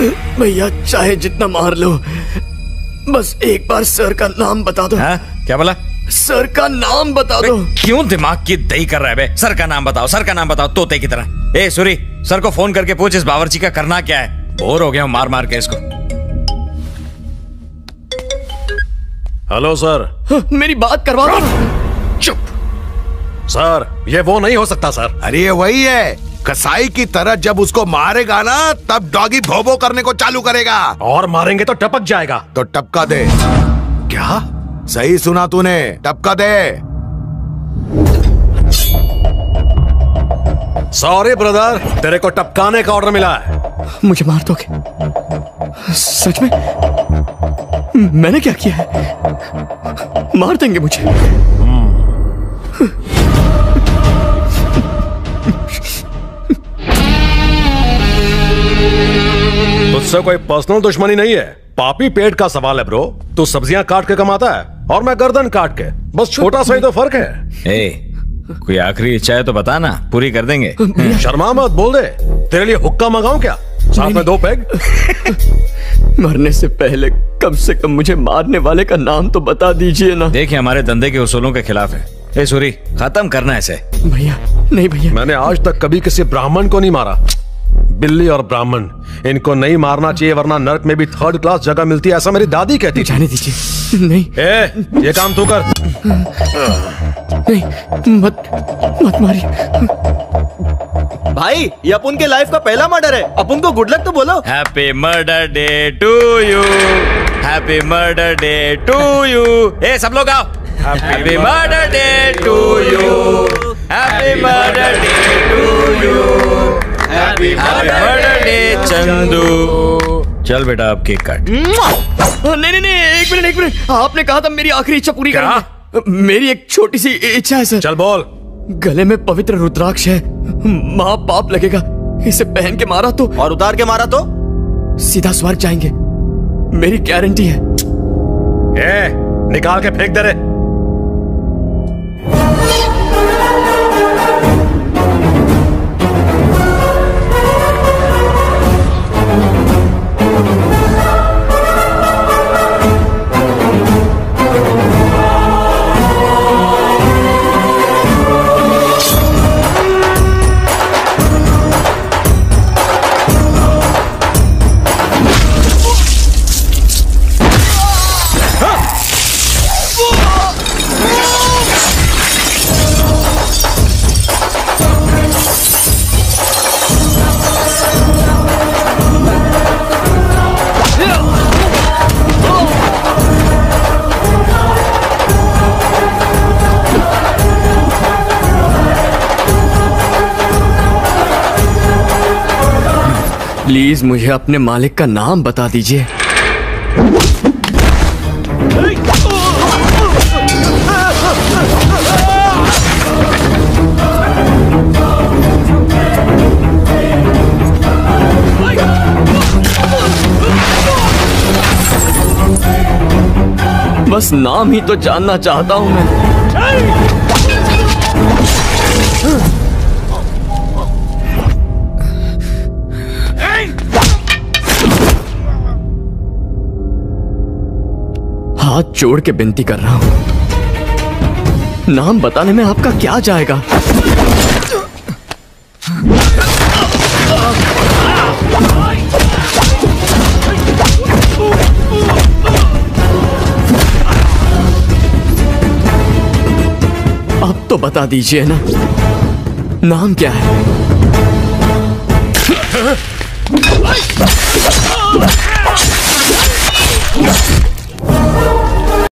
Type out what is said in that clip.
भैया चाहे जितना मार लो बस एक बार सर का नाम बता दो। हाँ? क्या बोला? सर का नाम बता दो। क्यों दिमाग की दही कर रहा है बे? सर का नाम बताओ सर का नाम बताओ तोते की तरह। ए सूरी सर को फ़ोन करके पूछ इस बावर्ची का करना क्या है? बोर हो गया हूँ मार मार के इसको। Hello sir. मेरी बात करवा दो। चुप। सर ये वो नहीं हो सकता सर। अरे ये वही है। कसाई की तरह जब उसको मारेगा ना तब डॉगी भोबो करने को चालू करेगा। और मारेंगे तो टपक जाएगा। तो टपका दे। क्या? सही सुना तूने। टपका दे। सॉरी ब्रदर तेरे को टपकाने का ऑर्डर मिला है। मुझे मार दोगे? सच में? मैंने क्या किया है? मार देंगे मुझे। तुझसे कोई पर्सनल दुश्मनी नहीं है। पापी पेट का सवाल है ब्रो तू सब्ज़ियाँ काट के कमाता है और मैं गर्दन काट के। बस छोटा सा ही तो फ़र्क है। ए कोई आखिरी इच्छा है तो बता ना। पूरी कर देंगे। शर्मा मत बोल दे। तेरे लिए हुक्का मंगाऊं क्या? साथ में दो पैग। मरने से पहले कम से कम मुझे मारने वाले का नाम तो बता दीजिए ना। देखिए हमारे धंधे के उसूलों के खिलाफ है। ए सूरी खत्म करना है इसे। भैया नहीं भैया। मैंने आज तक कभी किसी ब्राह्मण को नहीं मारा। बिल्ली और ब्राह्मण। इनको नहीं मारना चाहिए वरना नर्क में भी थर्ड क्लास जगह मिलती है ऐसा मेरी दादी कहती जाने दीजिए। नहीं। ए ये काम तू कर। नहीं मत मत मारिए। भाई ये अपन के लाइफ का पहला मर्डर है। अपन को गुड लक तो बोलो। Happy murder day to you happy murder day to you ए सब लोग आओ। Happy murder day to you happy murder day to you happy murder day Chandu चल बेटा अब केक काट। नहीं नहीं नहीं एक मिनट एक मिनट। आपने कहा था मेरी आखिरी इच्छा पूरी क्या? मेरी एक छोटी सी इच्छा है सर। चल बोल। गले में पवित्र रुद्राक्ष है। माँ पाप लगेगा। इसे पहन के मारा तो और उतार के मारा तो? सीधा स्वर्ग जाएँगे। मेरी गारंटी है। ए निकाल के फेंक दे रे। प्लीज़ मुझे अपने मालिक का नाम बता दीजिए। बस नाम ही तो जानना चाहता हूँ मैं। हाथ जोड़ के विनती कर रहा हूँ। नाम बताने में आपका क्या जाएगा? अब तो बता दीजिए ना। नाम क्या है?